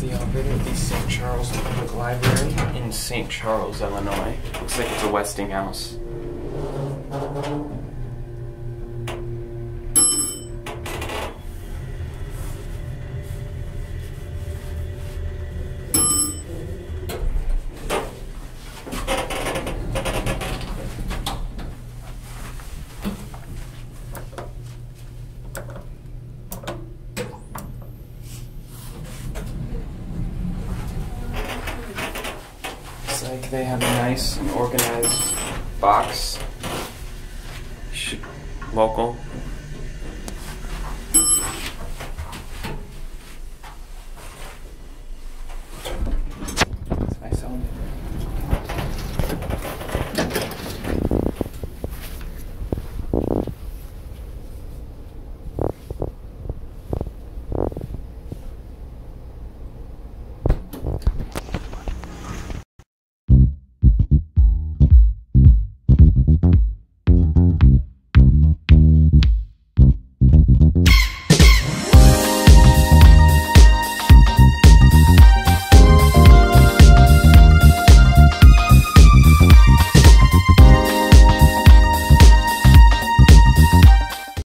the uh, elevator of the St. Charles Public Library in St. Charles, Illinois. Looks like it's a Westinghouse. Like they have a nice and organized box. Local